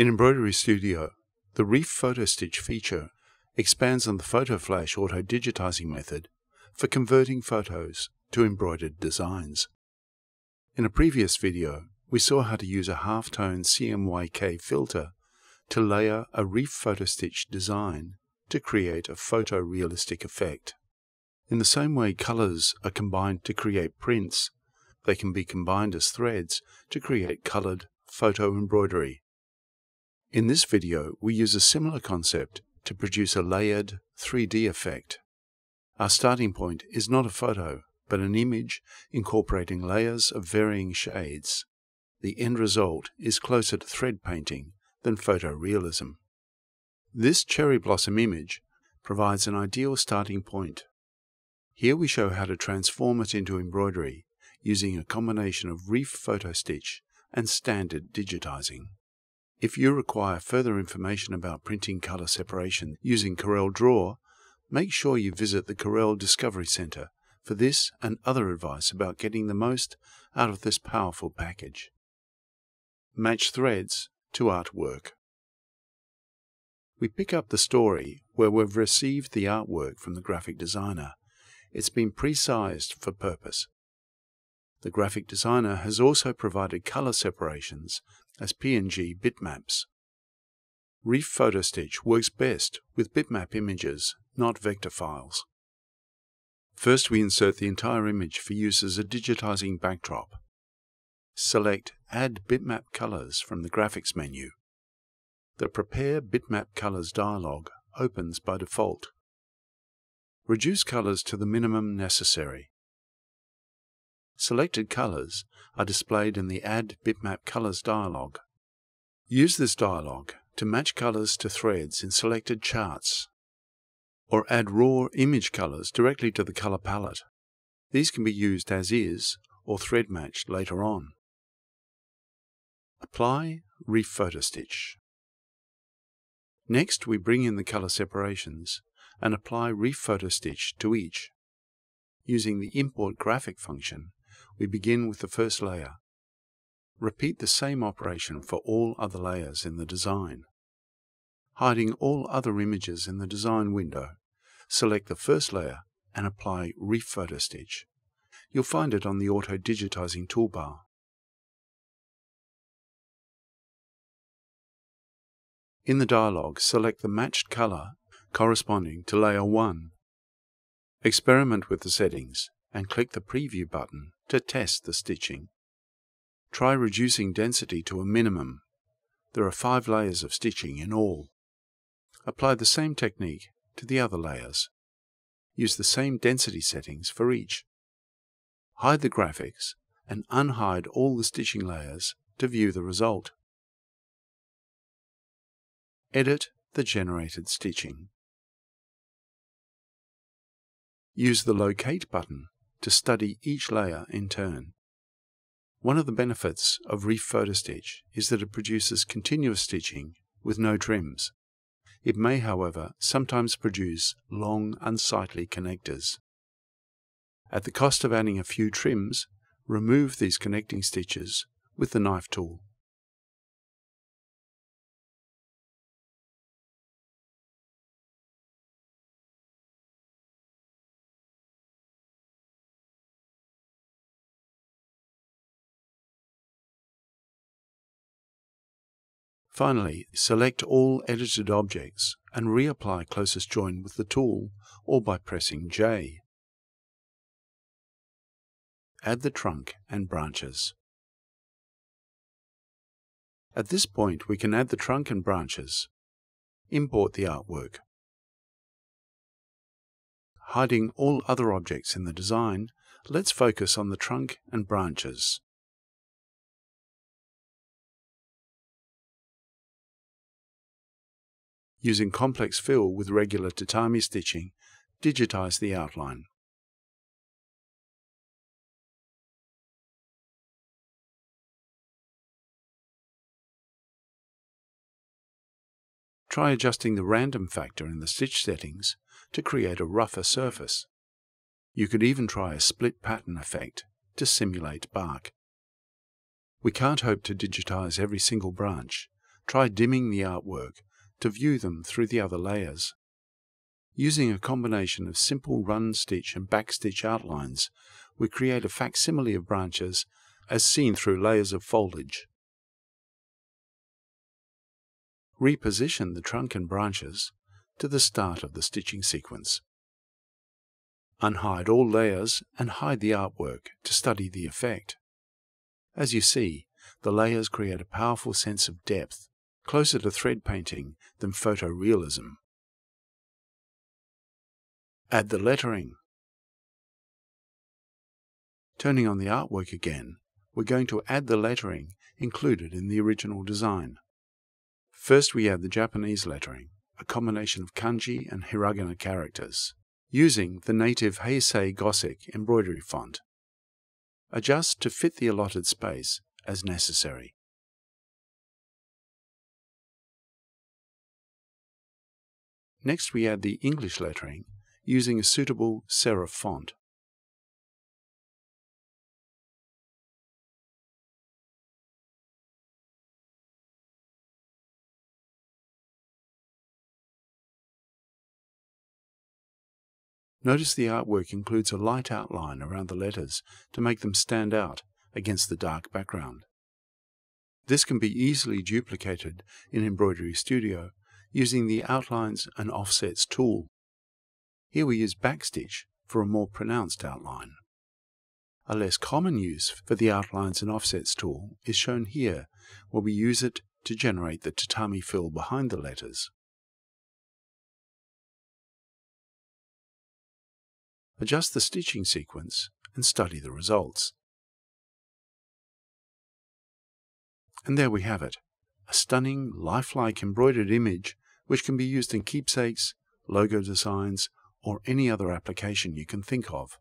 In Embroidery Studio, the Reef Photo Stitch feature expands on the Photo Flash auto digitizing method for converting photos to embroidered designs. In a previous video, we saw how to use a halftone CMYK filter to layer a Reef Photo Stitch design to create a photorealistic effect. In the same way colors are combined to create prints, they can be combined as threads to create colored photo embroidery. In this video, we use a similar concept to produce a layered 3D effect. Our starting point is not a photo, but an image incorporating layers of varying shades. The end result is closer to thread painting than photorealism. This cherry blossom image provides an ideal starting point. Here we show how to transform it into embroidery using a combination of Reef Photo Stitch and standard digitizing. If you require further information about printing color separation using Corel Draw, make sure you visit the Corel Discovery Center for this and other advice about getting the most out of this powerful package. Match threads to artwork. We pick up the story where we've received the artwork from the graphic designer. It's been pre-sized for purpose. The graphic designer has also provided color separations as PNG bitmaps. Reef Photo Stitch works best with bitmap images, not vector files. First we insert the entire image for use as a digitizing backdrop. Select Add Bitmap Colors from the Graphics menu. The Prepare Bitmap Colors dialog opens by default. Reduce colors to the minimum necessary. Selected colors are displayed in the Add Bitmap Colors dialog. Use this dialog to match colors to threads in selected charts, or add raw image colors directly to the color palette. These can be used as is or thread matched later on. Apply Reef Photo Stitch. Next, we bring in the color separations and apply Reef Photo Stitch to each. Using the Import Graphic function, we begin with the first layer. Repeat the same operation for all other layers in the design. Hiding all other images in the design window, select the first layer and apply Reef Photo Stitch. You'll find it on the Auto Digitizing toolbar. In the dialog, select the matched color corresponding to layer 1. Experiment with the settings and click the Preview button to test the stitching. Try reducing density to a minimum. There are five layers of stitching in all. Apply the same technique to the other layers. Use the same density settings for each. Hide the graphics and unhide all the stitching layers to view the result. Edit the generated stitching. Use the Locate button to study each layer in turn. One of the benefits of Reef Photo Stitch is that it produces continuous stitching with no trims. It may, however, sometimes produce long, unsightly connectors. At the cost of adding a few trims, remove these connecting stitches with the knife tool. Finally, select all edited objects and reapply closest join with the tool or by pressing J. Add the trunk and branches. At this point we can add the trunk and branches. Import the artwork. Hiding all other objects in the design, let's focus on the trunk and branches. Using complex fill with regular tatami stitching, digitize the outline. Try adjusting the random factor in the stitch settings to create a rougher surface. You could even try a split pattern effect to simulate bark. We can't hope to digitize every single branch. try dimming the artwork to view them through the other layers. Using a combination of simple run stitch and backstitch outlines, we create a facsimile of branches as seen through layers of foliage. Reposition the trunk and branches to the start of the stitching sequence. Unhide all layers and hide the artwork to study the effect. As you see, the layers create a powerful sense of depth, closer to thread painting than photorealism. Add the lettering. Turning on the artwork again, we're going to add the lettering included in the original design. First we add the Japanese lettering, a combination of kanji and hiragana characters, using the native Heisei Gothic embroidery font. Adjust to fit the allotted space as necessary. Next we add the English lettering using a suitable serif font. Notice the artwork includes a light outline around the letters to make them stand out against the dark background. This can be easily duplicated in Embroidery Studio using the Outlines and Offsets tool. Here we use backstitch for a more pronounced outline. A less common use for the Outlines and Offsets tool is shown here, where we use it to generate the tatami fill behind the letters. Adjust the stitching sequence and study the results. And there we have it, a stunning, lifelike embroidered image which can be used in keepsakes, logo designs, or any other application you can think of.